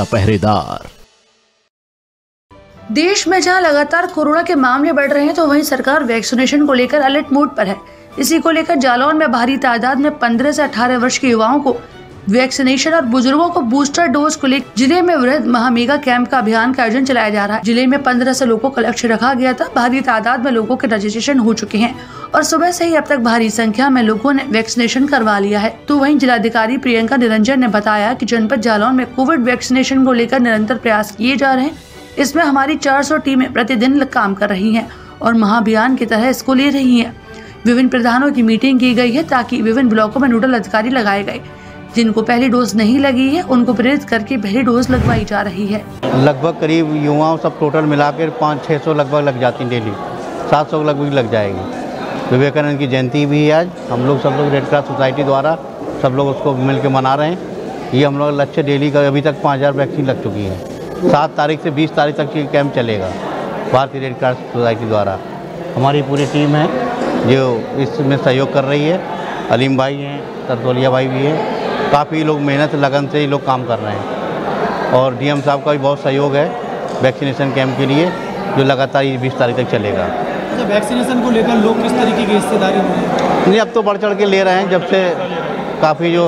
का पहरेदार। देश में जहाँ लगातार कोरोना के मामले बढ़ रहे हैं तो वहीं सरकार वैक्सीनेशन को लेकर अलर्ट मोड पर है। इसी को लेकर जालौन में भारी तादाद में 15 से 18 वर्ष के युवाओं को वैक्सीनेशन और बुज़ुर्गों को बूस्टर डोज को लेकर ज़िले में वृहद महामेगा कैंप का अभियान का आयोजन चलाया जा रहा है। ज़िले में 15 से लोगों का लक्ष्य रखा गया था। भारी तादाद में लोगों के रजिस्ट्रेशन हो चुके हैं और सुबह से ही अब तक भारी संख्या में लोगों ने वैक्सीनेशन करवा लिया है। तो वहीं जिलाधिकारी प्रियंका निरंजन ने बताया कि जनपद जालौन में कोविड वैक्सीनेशन को लेकर निरंतर प्रयास किए जा रहे हैं। इसमें हमारी 400 टीमें प्रतिदिन काम कर रही हैं और महाअभियान की तरह इसको ले रही हैं। विभिन्न प्रधानों की मीटिंग की गई है ताकि विभिन्न ब्लॉकों में नोडल अधिकारी लगाए गए। जिनको पहली डोज नहीं लगी है, उनको प्रेरित करके पहली डोज लगवाई जा रही है। लगभग करीब युवाओं सब टोटल मिला मिलाकर पाँच छः सौ लगभग लग जाती हैं डेली सात सौ लगभग लग जाएगी। विवेकानंद की जयंती भी है आज। हम लोग सब लोग रेड क्रॉस सोसाइटी द्वारा सब लोग उसको मिल मना रहे हैं। ये हम लोग लक्ष्य डेली का अभी तक पाँच हज़ार वैक्सीन लग चुकी है। सात तारीख से बीस तारीख तक ये कैंप चलेगा भारतीय रेड क्रॉस सोसाइटी द्वारा। हमारी पूरी टीम है जो इसमें सहयोग कर रही है। अलीम भाई हैं तरतोलिया भाई भी हैं। काफ़ी लोग मेहनत लगन से ही लोग काम कर रहे हैं। और डीएम साहब का भी बहुत सहयोग है वैक्सीनेशन कैंप के लिए जो लगातार ये बीस तारीख तक चलेगा। अच्छा वैक्सीनेशन को लेकर लोग किस तरीके की हिस्सेदारी नहीं अब तो बढ़ चढ़ के ले रहे हैं जब से काफ़ी जो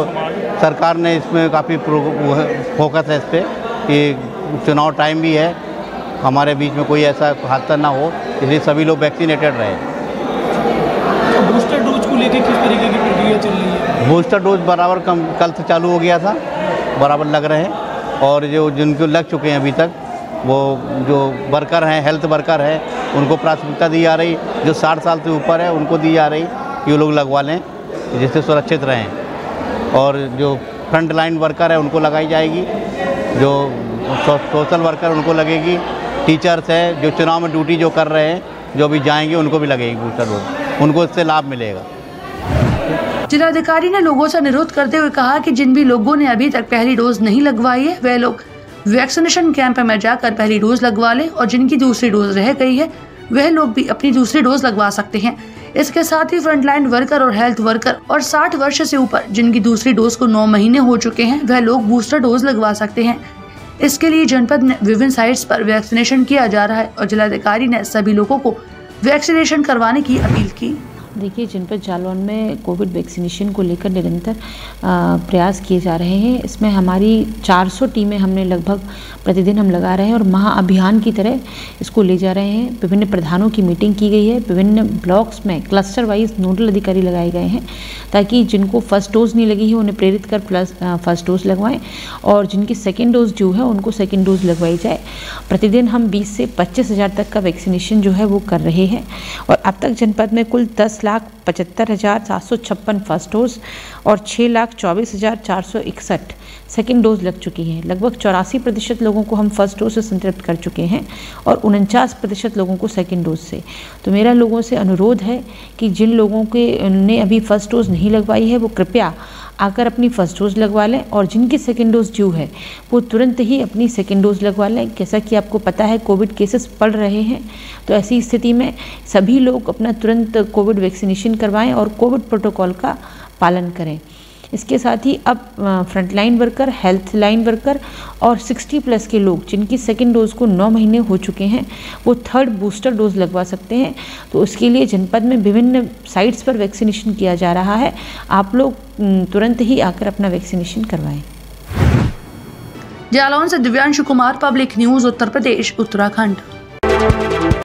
सरकार ने इसमें काफ़ी फोकस है इस पर कि चुनाव टाइम भी है हमारे बीच में कोई ऐसा हादसा ना हो इसलिए सभी लोग वैक्सीनेटेड रहे। तो बूस्टर डोज को लेकर किस तरीके की प्रक्रिया चल रही है? बूस्टर डोज बराबर कम कल से चालू हो गया था, बराबर लग रहे हैं। और जो जिनको लग चुके हैं अभी तक, वो जो वर्कर हैं हेल्थ वर्कर हैं, उनको प्राथमिकता दी जा रही, जो साठ साल से ऊपर है, उनको दी जा रही कि वो लोग लगवा लें जिससे सुरक्षित रहें। और जो फ्रंट लाइन वर्कर है, उनको लगाई जाएगी, जो सोशल वर्कर उनको लगेगी। टीचर्स है, जो चुनाव में ड्यूटी जो कर रहे हैं, जो भी जाएँगे, उनको भी लगेगी बूस्टर डोज। उनको इससे लाभ मिलेगा। जिलाधिकारी ने लोगों से अनुरोध करते हुए कहा कि जिन भी लोगों ने अभी तक पहली डोज नहीं लगवाई है वे लोग वैक्सीनेशन कैंप में जाकर पहली डोज लगवा लें और जिनकी दूसरी डोज रह गई है, वह लोग भी अपनी दूसरी डोज लगवा सकते हैं। इसके साथ ही फ्रंटलाइन वर्कर और हेल्थ वर्कर और 60 वर्ष से ऊपर जिनकी दूसरी डोज को 9 महीने हो चुके हैं, वह लोग बूस्टर डोज लगवा सकते हैं। इसके लिए जनपद में विभिन्न साइट्स पर वैक्सीनेशन किया जा रहा है और जिलाधिकारी ने सभी लोगों को वैक्सीनेशन करवाने की अपील की। देखिए जनपद जालौन में कोविड वैक्सीनेशन को लेकर निरंतर प्रयास किए जा रहे हैं, इसमें हमारी 400 टीमें हमने लगभग प्रतिदिन हम लगा रहे हैं और महाअभियान की तरह इसको ले जा रहे हैं। विभिन्न प्रधानों की मीटिंग की गई है। विभिन्न ब्लॉक्स में क्लस्टर वाइज नोडल अधिकारी लगाए गए हैं, ताकि जिनको फ़र्स्ट डोज नहीं लगी है, उन्हें प्रेरित कर प्लस फ़र्स्ट डोज लगवाएँ और जिनकी सेकेंड डोज जो है, उनको सेकेंड डोज लगवाई जाए। प्रतिदिन हम बीस से पच्चीस तक का वैक्सीनेशन जो है, वो कर रहे हैं और अब तक जनपद में कुल दस लाख पचहत्तर हज़ार सात सौ छप्पन फ़र्स्ट डोज और छः लाख चौबीस हज़ार चार सौ इकसठ सेकेंड डोज लग चुकी है। लगभग चौरासी प्रतिशत लोगों को हम फ़र्स्ट डोज से संतृप्त कर चुके हैं और उनचास प्रतिशत लोगों को सेकेंड डोज से। तो मेरा लोगों से अनुरोध है कि जिन लोगों के ने अभी फ़र्स्ट डोज नहीं लगवाई है, वो कृपया आकर अपनी फ़र्स्ट डोज लगवा लें और जिनकी सेकेंड डोज ड्यू है, वो तुरंत ही अपनी सेकेंड डोज लगवा लें। जैसा कि आपको पता है कोविड केसेस पड़ रहे हैं तो ऐसी स्थिति में सभी लोग अपना तुरंत कोविड वैक्सीनेशन करवाएँ और कोविड प्रोटोकॉल का पालन करें। इसके साथ ही अब frontline worker health line worker और 60 प्लस के लोग, जिनकी सेकेंड डोज को 9 महीने हो चुके हैं, वो थर्ड बूस्टर डोज लगवा सकते हैं। तो उसके लिए जनपद में विभिन्न साइट्स पर वैक्सीनेशन किया जा रहा है। आप लोग तुरंत ही आकर अपना वैक्सीनेशन करवाएँ। जालौन से दिव्यांशु कुमार पब्लिक न्यूज़ उत्तर प्रदेश, उत्तराखंड।